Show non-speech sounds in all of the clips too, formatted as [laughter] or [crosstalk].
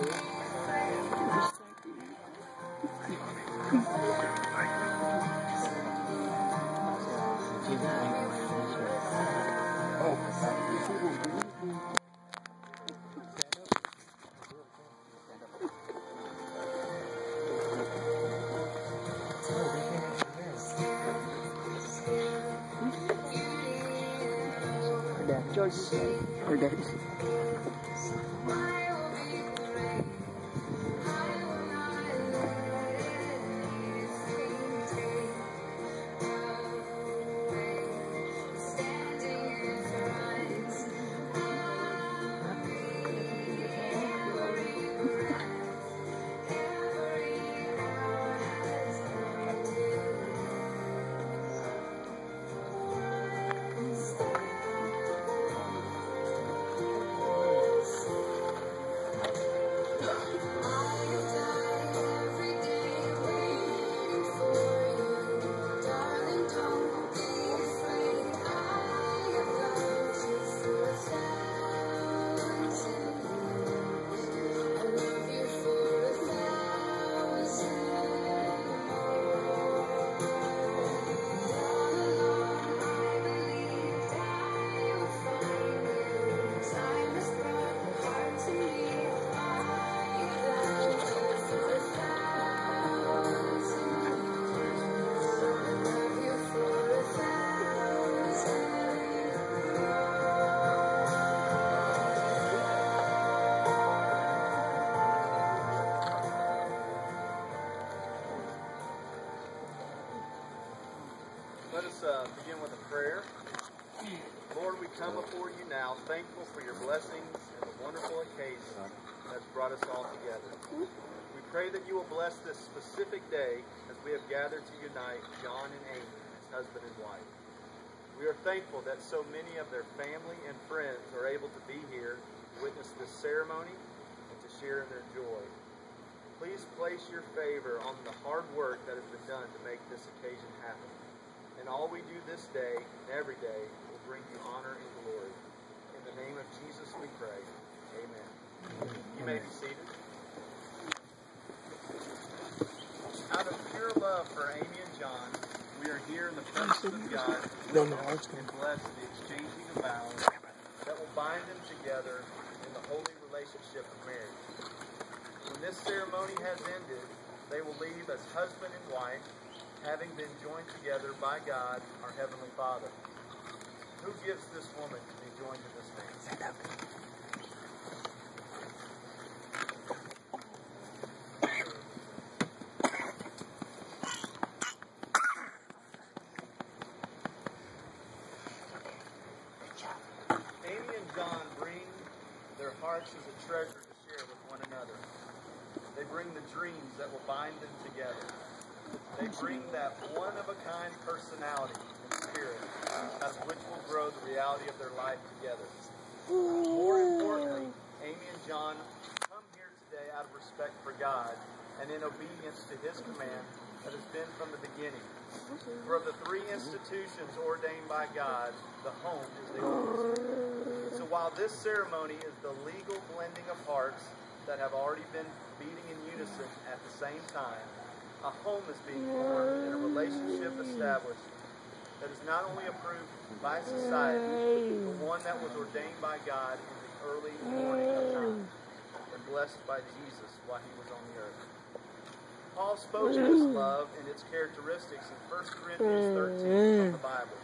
Oh. George. Or Debbie. [laughs] Let us uh, begin with a prayer. Lord, we come before you now, thankful for your blessings and the wonderful occasion that's brought us all together. We pray that you will bless this specific day as we have gathered to unite John and Amie as husband and wife. We are thankful that so many of their family and friends are able to be here to witness this ceremony and to share in their joy. Please place your favor on the hard work that has been done to make this occasion happen. And all we do this day and every day will bring you honor and glory. In the name of Jesus we pray. Amen. You may be seated. Out of pure love for Amie and John, we are here in the presence of God how it's and bless the exchanging of vows that will bind them together in the holy relationship of marriage. When this ceremony has ended, they will leave as husband and wife, having been joined together by God, our Heavenly Father. Who gives this woman to be joined to this man? Amie and John bring their hearts as a treasure to share with one another. They bring the dreams that will bind them together. They bring that one-of-a-kind personality and spirit out of which will grow the reality of their life together. More importantly, Amie and John come here today out of respect for God and in obedience to His command that has been from the beginning. For of the three institutions ordained by God, the home is the oldest. So while this ceremony is the legal blending of hearts that have already been beating in unison at the same time, a home is being formed and a relationship established that is not only approved by society, but one that was ordained by God in the early morning of time and blessed by Jesus while he was on the earth. Paul spoke of this love and its characteristics in 1 Corinthians 13 from the Bible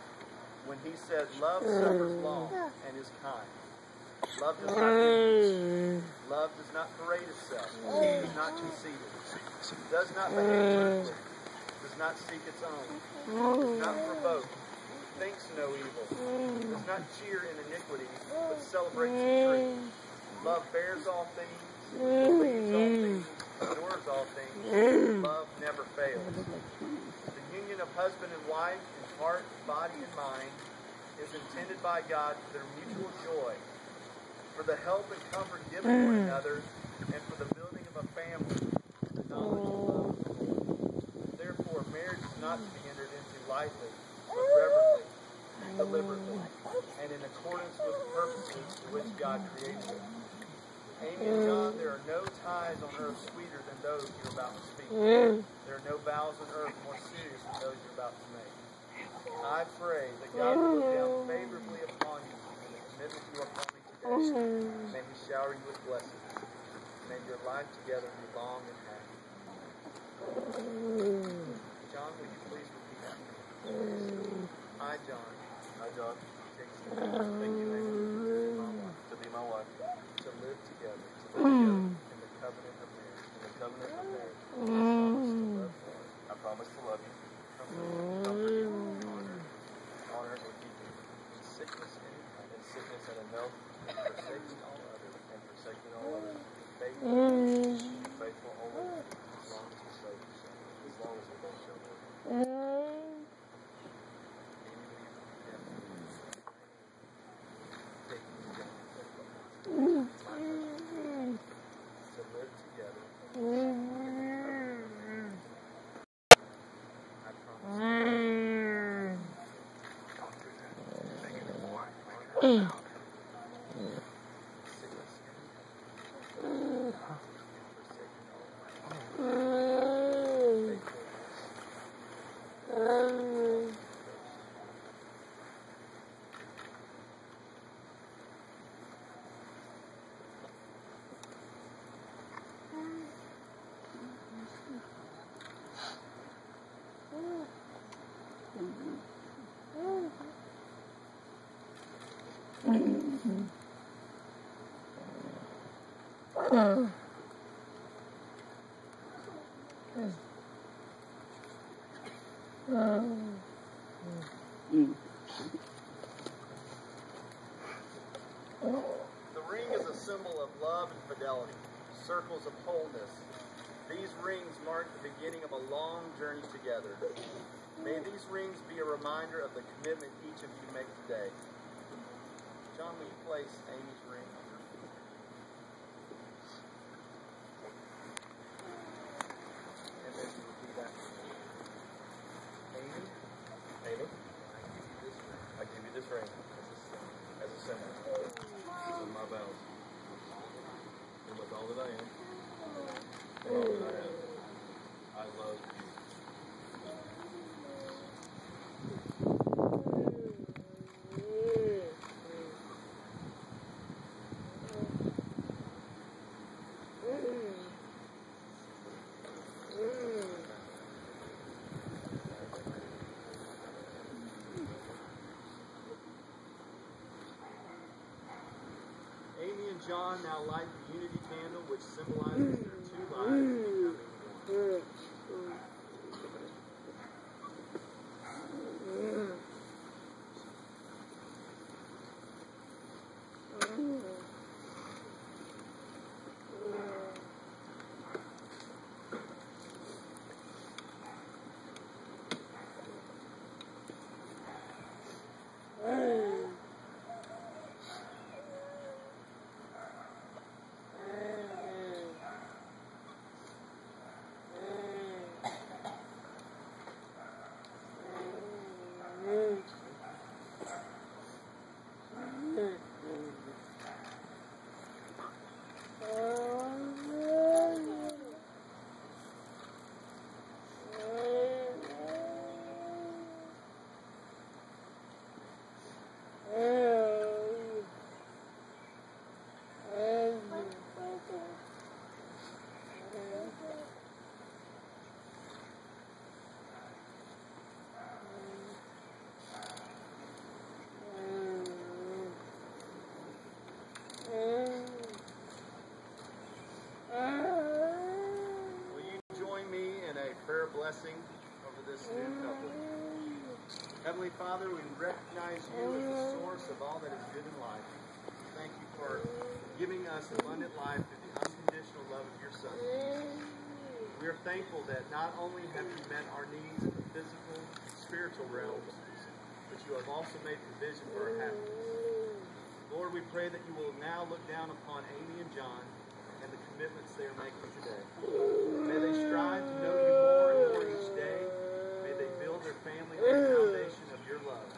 when he said, Love suffers long and is kind. Love does not envy. Mm. Love does not parade itself, is not conceited, does not behave quickly, mm. does not seek its own, does not provoke, thinks no evil, does not cheer in iniquity, but celebrates the truth. Mm. Love bears all things, believes all things, endures all things. Love never fails. The union of husband and wife in heart, body, and mind is intended by God for their mutual joy, for the help and comfort given to one mm. another, and for the building of a family in the knowledge of love. Therefore, marriage is not to be entered into lightly, but reverently, deliberately, and in accordance with the purposes to which God created it. Amie and John, there are no ties on earth sweeter than those you're about to speak. Mm. There are no vows on earth more serious than those you're about to make. I pray that God will look down mm. favorably upon you and the commitment you are. Oh. May He shower you with blessings. May your life together be long and happy. Mm. John, will you please repeat after me? Mm. I, John. I, John. Take Thank you, Amie, to be my wife, to live together, to live mm. together in the covenant of marriage, in the covenant of marriage. I promise to love you. Comfort you, honor, honor and keep you in sickness and in sickness and in health, forsaking all others and forsaking all others. Faithful, be faithful always, as long as we say, as long as we both shall live. To live together. I promise. Sickness and forsaking all others. Faithful. The ring is a symbol of love and fidelity, circles of wholeness. These rings mark the beginning of a long journey together. May these rings be a reminder of the commitment each of you make today. John, will you place Amie's ring on your finger? And then you repeat after me. Amie, Amie, I give you this ring. I give you this ring as a symbol, as a symbol of my vows. And with all that I am, and all that I have, I love you. Amie and John now light the unity candle, which symbolizes their two lives prayer blessing over this new couple? Heavenly Father, we recognize you as the source of all that is good in life. Thank you for giving us abundant life through the unconditional love of your Son. We are thankful that not only have you met our needs in the physical, and spiritual realms, but you have also made provision for our happiness. Lord, we pray that you will now look down upon Amie and John and the commitments they are making today. May they strive to know you more and more each day. May they build their family on the foundation of your love.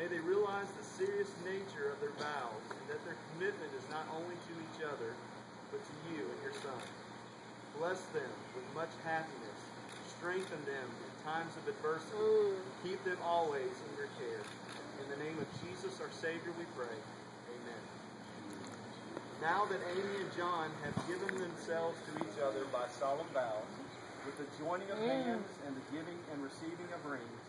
May they realize the serious nature of their vows and that their commitment is not only to each other, but to you and your Son. Bless them with much happiness. Strengthen them in times of adversity. Mm. Keep them always in your care. In the name of Jesus, our Savior, we pray. Now that Amie and John have given themselves to each other by solemn vows, with the joining of mm. hands and the giving and receiving of rings,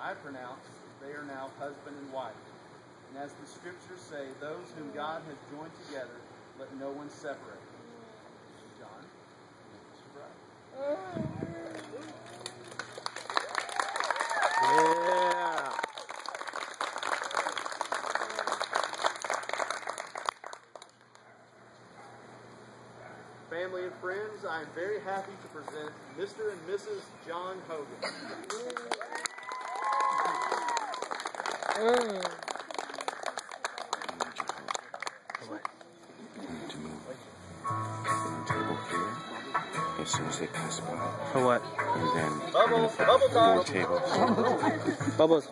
I pronounce that they are now husband and wife. And as the scriptures say, those whom mm. God has joined together, let no one separate. John, Mr. Bride. Yeah. Family and friends, I am very happy to present Mr. and Mrs. John Hogan. to move the table here as soon as they pass by. For what? And then Bubbles, bubble more tables. Bubbles.